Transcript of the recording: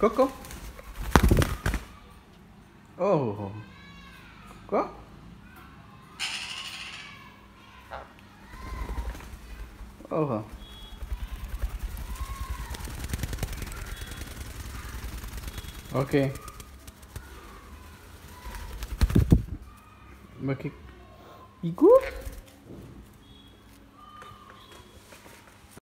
Coco. Oh. Quoi? Oh. Ok. Bah, Mais que... Il court?